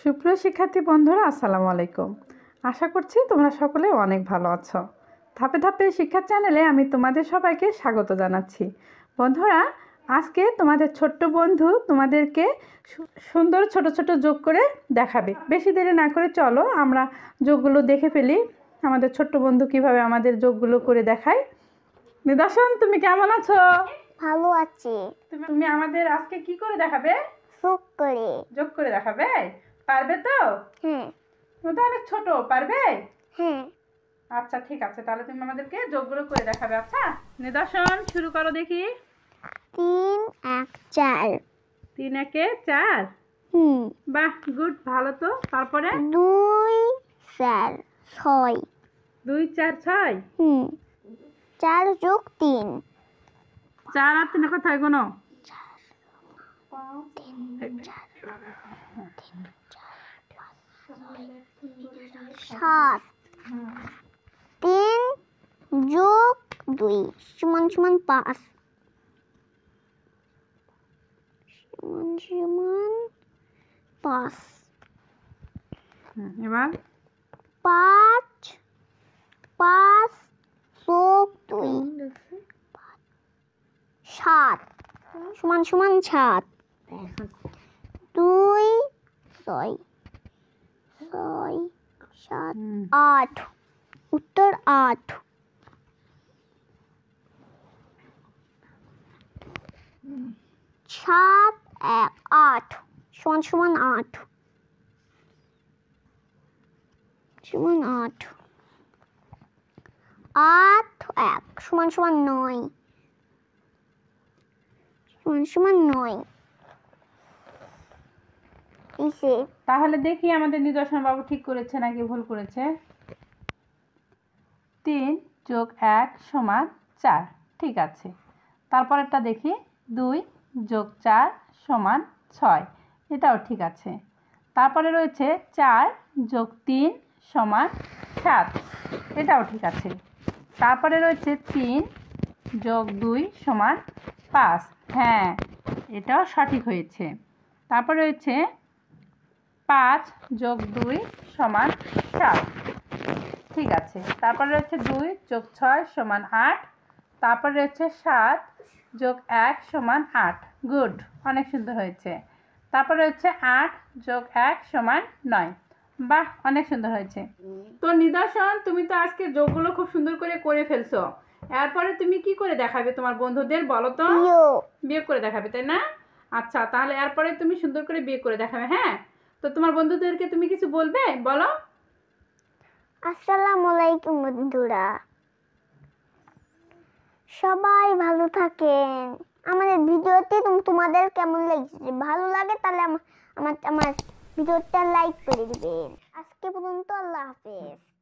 সুপ্রিয় শিক্ষার্থী বন্ধুরা আসসালামু আলাইকুম। আশা করছি তোমরা সকলে অনেক ভালো আছো। ধাপে ধাপে শিক্ষা চ্যানেলে আমি তোমাদের সবাইকে স্বাগত জানাচ্ছি। বন্ধুরা আজকে তোমাদের ছোট্ট বন্ধু তোমাদেরকে সুন্দর ছোট ছোট যোগ করে দেখাবে। বেশি দেরি না করে চলো আমরা যোগগুলো দেখে ফেলি। আমাদের ছোট্ট বন্ধু কীভাবে আমাদের যোগগুলো করে দেখায়। নিদর্শন তুমি কেমন আছো? ভালো আছি। তুমি আমাদের আজকে কি করে দেখাবে? করে। যোগ করে দেখাবে? পারবে তো? হুম। তুমি তো অনেক ছোট পারবে? হ্যাঁ আচ্ছা ঠিক আছে তাহলে তুমি আমাদেরকে যোগগুলো করে দেখাবে আচ্ছা? নিদর্শন শুরু করো দেখি। তিন এক চার। তিন একে চার? হুম। বাহ গুড ভালো তো। তারপরে? দুই চার ছয়। দুই চার ছয়? হুম। চার যোগ তিন। চার আর তিনে কোথায় কোনো সাত তিন যোগ দুই সমান সমান পাঁচ সমান সমান পাঁচ হুম, এবার পাঁচ পাঁচ যোগ দুই সাত সমান সমান সাত দুই ছয় ছয় সাত আট। উত্তর আট। সাত এক আট। সমান সমান আট। সমান আট। আট এক। সমান সমান নয়। সমান সমান নয়। তাহলে দেখি আমাদের নিদর্শন বাবু ঠিক করেছে নাকি ভুল করেছে। তিন যোগ এক সমান চার। ঠিক আছে। তারপরেরটা দেখি। দুই যোগ চার সমান ছয়। এটাও ঠিক আছে। তারপরে রয়েছে চার যোগ তিন সমান সাত। এটাও ঠিক আছে। তারপরে রয়েছে তিন যোগ দুই সমান পাঁচ। হ্যাঁ এটাও সঠিক হয়েছে। তারপরে রয়েছে পাঁচ যোগ দুই সমান সাত। ঠিক আছে। তারপরে রয়েছে দুই যোগ ছয় সমান আট। তারপরে রয়েছে সাত যোগ এক সমান আট। গুড। অনেক সুন্দর হয়েছে। তারপরে রয়েছে আট যোগ এক সমান নয়। বাহ! অনেক সুন্দর হয়েছে। তো নিদর্শন তুমি তো আজকে যোগগুলো খুব সুন্দর করে করে ফেলছো। এরপরে তুমি কি করে দেখাবে তোমার বন্ধুদের বলো তো? বিয়ে। করে দেখাবে তাই না? আচ্ছা তাহলে এরপরে তুমি সুন্দর করে বিয়ে করে দেখাবে হ্যাঁ? তো তোমার বন্ধুদেরকে তুমি কিছু বলবে? বলো। আসসালামু আলাইকুম বন্ধুরা। সবাই ভালো থাকেন। আমাদের ভিডিওতে তুমি, তোমাদের কেমন লাগছে? ভালো লাগে তাহলে আম- আমার আমার ভিডিওটা লাইক করে দিবেন। আজকে পর্যন্ত আল্লাহ হাফেজ।